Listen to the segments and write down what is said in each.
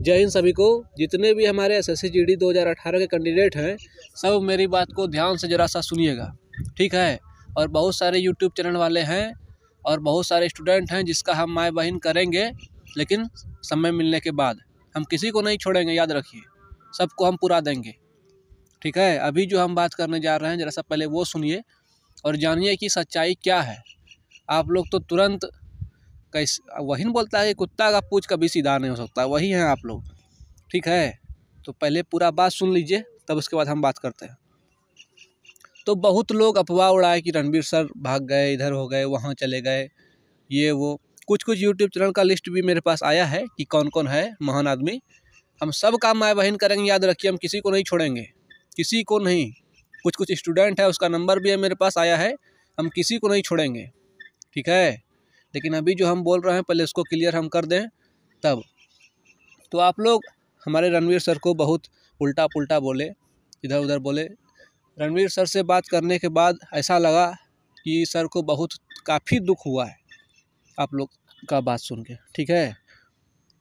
जय हिंद सभी को। जितने भी हमारे S S C G D दो हज़ार अठारह के कैंडिडेट हैं, सब मेरी बात को ध्यान से ज़रा सा सुनिएगा। ठीक है? और बहुत सारे यूट्यूब चैनल वाले हैं, और बहुत सारे स्टूडेंट हैं जिसका हम माए बहन करेंगे, लेकिन समय मिलने के बाद। हम किसी को नहीं छोड़ेंगे, याद रखिए। सबको हम पूरा देंगे। ठीक है? अभी जो हम बात करने जा रहे हैं, ज़रा सा पहले वो सुनिए, और जानिए कि सच्चाई क्या है। आप लोग तो तुरंत कैस, वही बोलता है कि कुत्ता का पूछ कभी सीधा नहीं हो सकता, वही हैं आप लोग। ठीक है? तो पहले पूरा बात सुन लीजिए, तब उसके बाद हम बात करते हैं। तो बहुत लोग अफवाह उड़ाए कि रणबीर सर भाग गए, इधर हो गए, वहाँ चले गए, ये वो। कुछ कुछ यूट्यूब चैनल का लिस्ट भी मेरे पास आया है कि कौन कौन है महान आदमी। हम सब काम माए बहन करेंगे, याद रखिए, हम किसी को नहीं छोड़ेंगे। किसी को नहीं। कुछ कुछ स्टूडेंट है, उसका नंबर भी है मेरे पास आया है, हम किसी को नहीं छोड़ेंगे। ठीक है? लेकिन अभी जो हम बोल रहे हैं, पहले उसको क्लियर हम कर दें, तब। तो आप लोग, हमारे रणवीर सर को बहुत उल्टा पुल्टा बोले इधर उधर बोले। रणवीर सर से बात करने के बाद ऐसा लगा कि सर को बहुत काफ़ी दुख हुआ है, आप लोग का बात सुन के, ठीक है?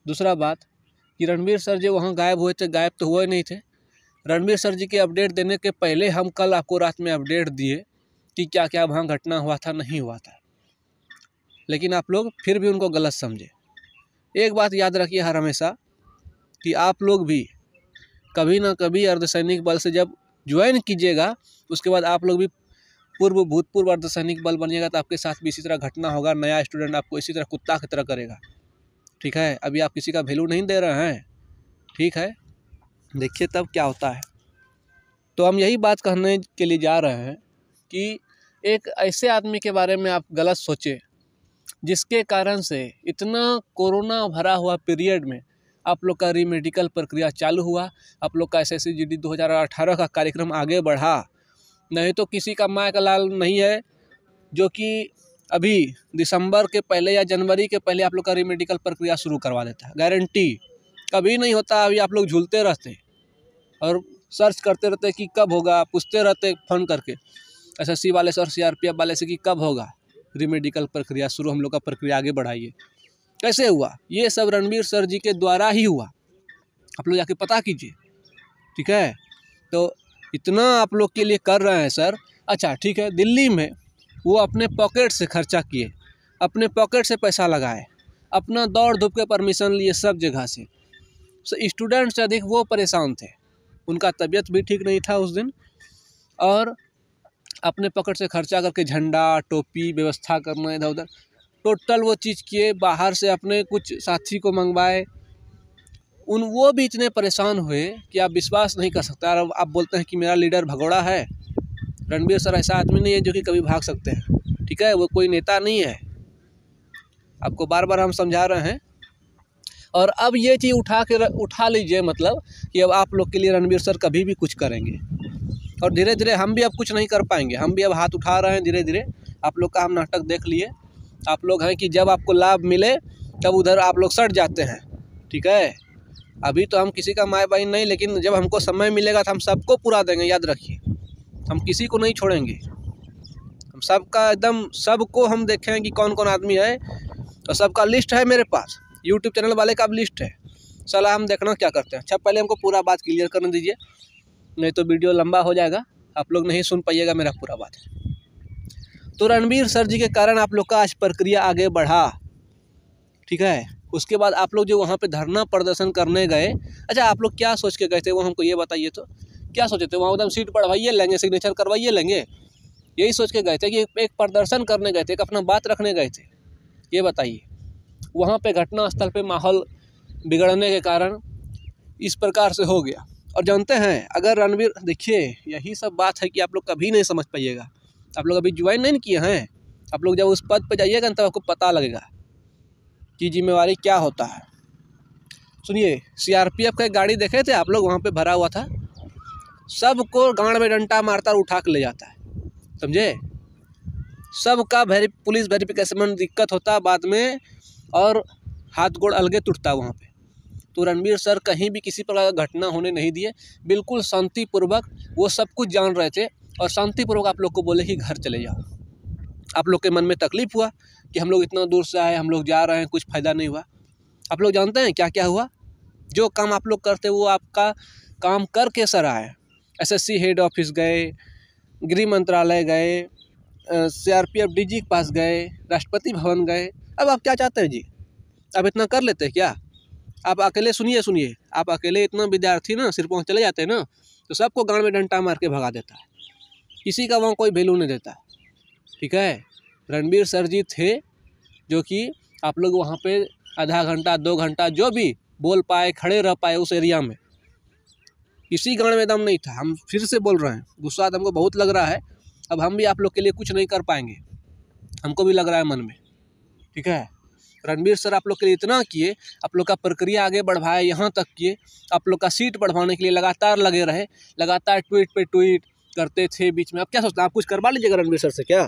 दूसरा बात, कि रणवीर सर जो वहाँ गायब हुए थे, गायब तो हुए नहीं थे। रणवीर सर जी के अपडेट देने के पहले हम कल आपको रात में अपडेट दिए कि क्या क्या वहाँ घटना हुआ था, नहीं हुआ था। लेकिन आप लोग फिर भी उनको गलत समझे। एक बात याद रखिए हर हमेशा कि आप लोग भी कभी ना कभी अर्धसैनिक बल से जब ज्वाइन कीजिएगा, उसके बाद आप लोग भी पूर्व भूतपूर्व अर्धसैनिक बल बनिएगा तो आपके साथ भी इसी तरह घटना होगा, नया स्टूडेंट आपको इसी तरह कुत्ता की तरह करेगा। ठीक है? अभी आप किसी का वैल्यू नहीं दे रहे हैं। ठीक है? देखिए तब क्या होता है। तो हम यही बात कहने के लिए जा रहे हैं कि एक ऐसे आदमी के बारे में आप गलत सोचे। जिसके कारण से इतना कोरोना भरा हुआ पीरियड में आप लोग का रीमेडिकल प्रक्रिया चालू हुआ, आप लोग का S S C G D दो हज़ार अठारह का कार्यक्रम आगे बढ़ा। नहीं तो किसी का माँ का लाल नहीं है, जो कि अभी दिसंबर के पहले या जनवरी के पहले आप लोग का रीमेडिकल प्रक्रिया शुरू करवा देता गारंटी कभी नहीं होता, अभी आप लोग झूलते रहते और सर्च करते रहते कि कब होगा, पूछते रहते फ़ोन करके। एसएससी वाले से और सीआरपीएफ वाले से कि कब होगा। रीमेडिकल प्रक्रिया, शुरू हम लोग का प्रक्रिया आगे बढ़ाइए। कैसे हुआ? ये सब रणवीर सर जी के द्वारा ही हुआ। आप लोग जाके पता कीजिए। ठीक है? तो इतना आप लोग के लिए कर रहे हैं सर। अच्छा ठीक है, दिल्ली में वो अपने पॉकेट से खर्चा किए, अपने पॉकेट से पैसा लगाए, अपना दौड़ धूप के परमिशन लिए सब जगह से। स्टूडेंट से अधिक वो परेशान थे। उनका तबीयत भी ठीक नहीं था उस दिन। और अपने पॉकेट से खर्चा करके झंडा, टोपी, व्यवस्था करना इधर उधर टोटल वो चीज़ किए, बाहर से अपने कुछ साथी को मंगवाए। उन वो भी इतने परेशान हुए कि आप विश्वास नहीं कर सकते। और आप बोलते हैं कि मेरा लीडर भगोड़ा है। रणबीर सर ऐसा आदमी नहीं है जो कि कभी भाग सकते हैं। ठीक है? वो कोई नेता नहीं है। आपको बार बार हम समझा रहे हैं। और अब ये चीज़ उठा के उठा लीजिए मतलब कि अब आप लोग के लिए रणबीर सर कभी भी कुछ करेंगे। और धीरे धीरे हम भी अब कुछ नहीं कर पाएँगे। हम भी अब हाथ उठा रहे हैं धीरे धीरे। आप लोग का हम नाटक देख लिए। आप लोग हैं कि जब आपको लाभ मिले, तब उधर आप लोग सट जाते हैं। ठीक है? अभी तो हम किसी का माए बहन नहीं, लेकिन जब हमको समय मिलेगा तो हम सबको पूरा देंगे। याद रखिए। हम किसी को नहीं छोड़ेंगे। हम सबका एकदम, सबको हम देखें कि कौन कौन आदमी है। और सबका लिस्ट है मेरे पास। यूट्यूब चैनल वाले का लिस्ट है। सलाह हम देखना क्या करते हैं। अच्छा पहले हमको पूरा बात क्लियर करने दीजिए। नहीं तो वीडियो लंबा हो जाएगा। आप लोग नहीं सुन पाइएगा मेरा पूरा बात। तो रणबीर सर जी के कारण आप लोग का आज प्रक्रिया आगे बढ़ा। ठीक है? उसके बाद आप लोग जो वहाँ पे धरना प्रदर्शन करने गए। अच्छा आप लोग क्या सोच के गए थे वो हमको ये बताइए तो। क्या सोचे थे? वहाँ एकदम सीट बढ़वाइए, लेंगे सिग्नेचर करवाइए, लेंगे। यही सोच के गए थे कि एक प्रदर्शन करने गए थे, एक अपना बात रखने गए थे। ये बताइए, वहाँ पे घटना स्थल पे माहौल बिगड़ने के कारण इस प्रकार से हो गया। और जानते हैं, अगर रणवीर, देखिए, यही सब बात है कि आप लोग कभी नहीं समझ पाइएगा। आप लोग अभी ज्वाइन नहीं किए हैं, आप लोग जब उस पद पर जाइएगा तब आपको पता लगेगा कि जिम्मेवारी क्या होता है। सुनिए सीआरपीएफ का एक गाड़ी देखे थे आप लोग, वहाँ पे भरा हुआ था? सबको गांड में डंटा मारता और उठा के ले जाता है। समझे? सबका वेरी पुलिस वेरिफिकेशन में दिक्कत होता बाद में, और हाथ गोड़ अलगे टूटता वहाँ पे। तो रणबीर सर कहीं भी किसी प्रकार का घटना होने नहीं दिए। बिल्कुल शांतिपूर्वक वो सब कुछ जान रहे थे और शांतिपूर्वक आप लोग को बोले कि घर चले जाओ। आप लोग के मन में तकलीफ़ हुआ कि हम लोग इतना दूर से आए, हम लोग जा रहे हैं, कुछ फ़ायदा नहीं हुआ। आप लोग जानते हैं क्या क्या हुआ? जो काम आप लोग करते वो आपका काम करके सर आए। एसएससी हेड ऑफ़िस गए, गृह मंत्रालय गए C R P F D G के पास गए, राष्ट्रपति भवन गए। अब आप क्या चाहते हैं जी? अब इतना कर लेते हैं क्या? आप अकेले सुनिए सुनिए। आप अकेले इतना विद्यार्थी ना, सिर पहुँच चले जाते हैं ना तो सबको गाँव में डंटा मार के भगा देता है। किसी का वहाँ कोई वैल्यू नहीं देता। ठीक है? रणबीर सर जी थे, जो कि आप लोग वहाँ पे आधा घंटा, दो घंटा जो भी बोल पाए, खड़े रह पाए उस एरिया में। किसी गाँव में दम नहीं था। हम फिर से बोल रहे हैं। गुस्सा हमको बहुत लग रहा है। अब हम भी आप लोग के लिए कुछ नहीं कर पाएँगे। हमको भी लग रहा है मन में। ठीक है? रणबीर सर आप लोग के लिए इतना किए, आप लोग का प्रक्रिया आगे बढ़वाए यहाँ तक किए। आप लोग का सीट बढ़वाने के लिए लगातार लगे रहे, लगातार ट्वीट पे ट्वीट करते थे बीच में। आप क्या सोचते हैं, आप कुछ करवा लीजिएगा रणबीर सर से क्या?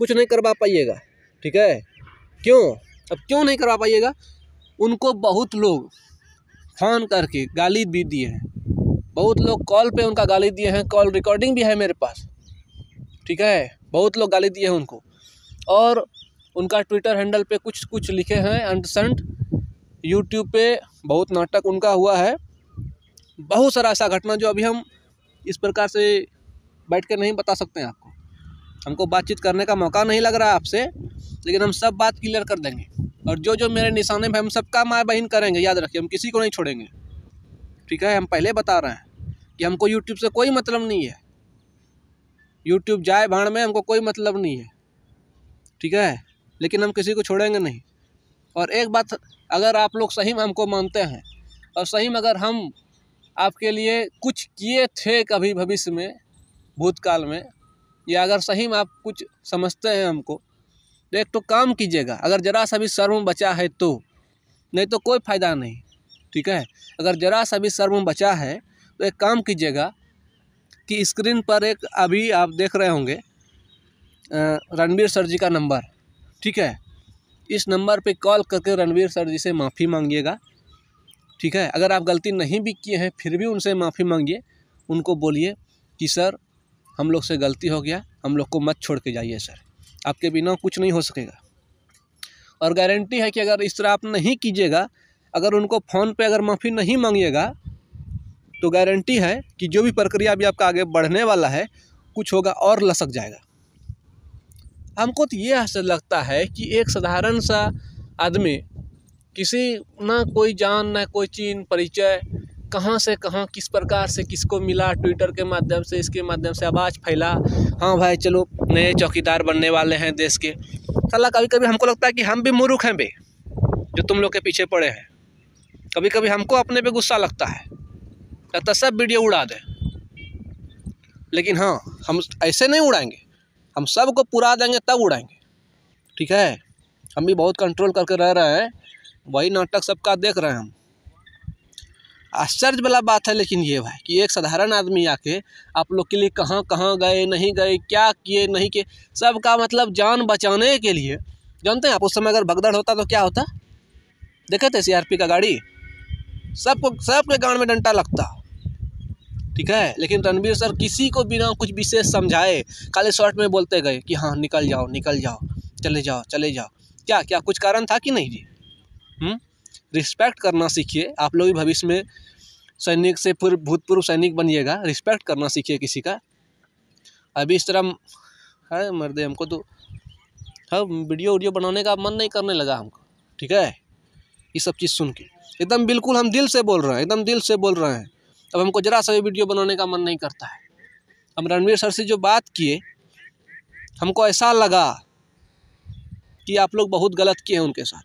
कुछ नहीं करवा पाइएगा, ठीक है? क्यों? अब क्यों नहीं करवा पाइएगा? उनको बहुत लोग फ़ोन करके गाली भी दिए हैं। बहुत लोग कॉल पे उनका गाली दिए हैं, कॉल रिकॉर्डिंग भी है मेरे पास, ठीक है? बहुत लोग गाली दिए हैं उनको। और उनका ट्विटर हैंडल पे कुछ कुछ लिखे हैं अंडसंट यूट्यूब पे बहुत नाटक उनका हुआ है। बहुत सारा ऐसा घटना जो अभी हम इस प्रकार से बैठ कर नहीं बता सकते हैं आपको। हमको बातचीत करने का मौका नहीं लग रहा आपसे, लेकिन हम सब बात क्लियर कर देंगे। और जो जो मेरे निशाने में हम सबका माँ बहन करेंगे, याद रखिए, हम किसी को नहीं छोड़ेंगे। ठीक है, हम पहले बता रहे हैं कि हमको यूट्यूब से कोई मतलब नहीं है। यूट्यूब जाए भाड़ में, हमको कोई मतलब नहीं है। ठीक है? लेकिन हम किसी को छोड़ेंगे नहीं। और एक बात, अगर आप लोग सही में हमको मानते हैं, और सही में अगर हम आपके लिए कुछ किए थे कभी भविष्य में, भूतकाल में, या अगर सही में आप कुछ समझते हैं हमको तो एक तो काम कीजिएगा। अगर ज़रा सा भी शर्म बचा है तो नहीं तो कोई फ़ायदा नहीं, ठीक है? अगर ज़रा सा भी शर्म बचा है तो एक काम कीजिएगा कि स्क्रीन पर एक अभी आप देख रहे होंगे रणबीर सर जी का नंबर। ठीक है? इस नंबर पे कॉल करके रणवीर सर जी से माफ़ी मांगिएगा। ठीक है? अगर आप गलती नहीं भी किए हैं, फिर भी उनसे माफ़ी मांगिए। उनको बोलिए कि, सर, हम लोग से गलती हो गया। हम लोग को मत छोड़ के जाइए, सर। आपके बिना कुछ नहीं हो सकेगा। और गारंटी है कि अगर इस तरह आप नहीं कीजिएगा, अगर उनको फ़ोन पे अगर माफ़ी नहीं मांगिएगा तो गारंटी है कि जो भी प्रक्रिया अभी आपका आगे बढ़ने वाला है, कुछ होगा और लसक जाएगा। हमको तो ये ऐसा लगता है कि एक साधारण सा आदमी किसी ना कोई जान, ना कोई चीन, परिचय, कहाँ से कहाँ, किस प्रकार से किसको मिला ट्विटर के माध्यम से, इसके माध्यम से आवाज़ फैला। हाँ भाई, चलो, नए चौकीदार बनने वाले हैं देश के। सला कभी कभी हमको लगता है कि हम भी मुरुख हैं बे, जो तुम लोग के पीछे पड़े हैं। कभी कभी हमको अपने पे गुस्सा लगता है। लगता सब वीडियो उड़ा दें। लेकिन हाँ हम ऐसे नहीं उड़ाएँगे। हम सबको पुरा देंगे तब उड़ाएँगे। ठीक है? हम भी बहुत कंट्रोल करके रह रहे हैं। वही नाटक सबका देख रहे हैं हम। आश्चर्य वाला बात है लेकिन ये भाई कि एक साधारण आदमी आके आप लोग के लिए कहाँ कहाँ गए, नहीं गए, क्या किए, नहीं किए, सबका मतलब जान बचाने के लिए। जानते हैं आप, उस समय अगर भगदड़ होता तो क्या होता? देखे थे सीआरपी का गाड़ी। सबको, सबके गांड में डंटा लगता। ठीक है? लेकिन रणबीर सर किसी को बिना कुछ विशेष समझाए, खाली शॉर्ट में बोलते गए कि हाँ निकल जाओ निकल जाओ, चले जाओ चले जाओ। क्या क्या, कुछ कारण था कि नहीं जी? रिस्पेक्ट करना सीखिए, आप लोग भी भविष्य में सैनिक से पूर्व, भूतपूर्व सैनिक बनिएगा, रिस्पेक्ट करना सीखिए किसी का। अभी इस तरह है, मर्दे, हमको तो हाँ वीडियो वीडियो बनाने का मन नहीं करने लगा हमको, ठीक है? ये सब चीज़ सुन के। एकदम बिल्कुल हम दिल से बोल रहे हैं, एकदम दिल से बोल रहे हैं। अब हमको ज़रा सा भी वीडियो बनाने का मन नहीं करता है। हम रणवीर सर से जो बात किए, हमको ऐसा लगा कि आप लोग बहुत गलत किए हैं उनके साथ।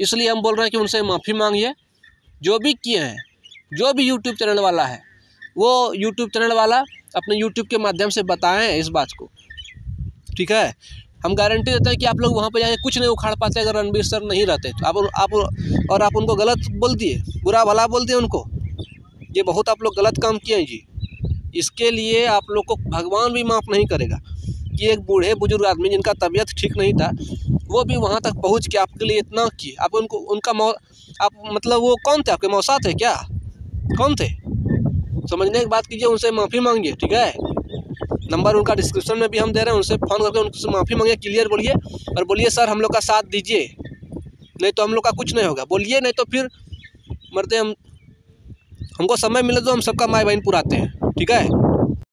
इसलिए हम बोल रहे हैं कि उनसे माफ़ी मांगिए। जो भी किए हैं, जो भी यूट्यूब चैनल वाला है, वो यूट्यूब चैनल वाला अपने यूट्यूब के माध्यम से बताएँ इस बात को। ठीक है? हम गारंटी देते हैं कि आप लोग वहाँ पर जाके कुछ नहीं उखाड़ पाते अगर रणबीर सर नहीं रहते तो। आप आप और आप उनको गलत बोल दिए, बुरा भला बोल दिए उनको। ये बहुत आप लोग गलत काम किए हैं जी। इसके लिए आप लोग को भगवान भी माफ़ नहीं करेगा कि एक बूढ़े बुज़ुर्ग आदमी जिनका तबीयत ठीक नहीं था, वो भी वहाँ तक पहुँच के आपके लिए इतना किए। आप उनको, उनका मौ, आप मतलब वो कौन थे आपके, मौसा थे क्या? कौन थे? समझने की बात कीजिए, उनसे माफ़ी मांगिए, ठीक है? नंबर उनका डिस्क्रिप्शन में भी हम दे रहे हैं, उनसे फ़ोन करके उनसे माफ़ी मांगिए, क्लियर बोलिए और बोलिए, सर, हम लोग का साथ दीजिए, नहीं तो हम लोग का कुछ नहीं होगा। बोलिए, नहीं तो फिर मरते हम हमको समय मिले तो हम सबका माई बहन पुराते हैं ठीक है?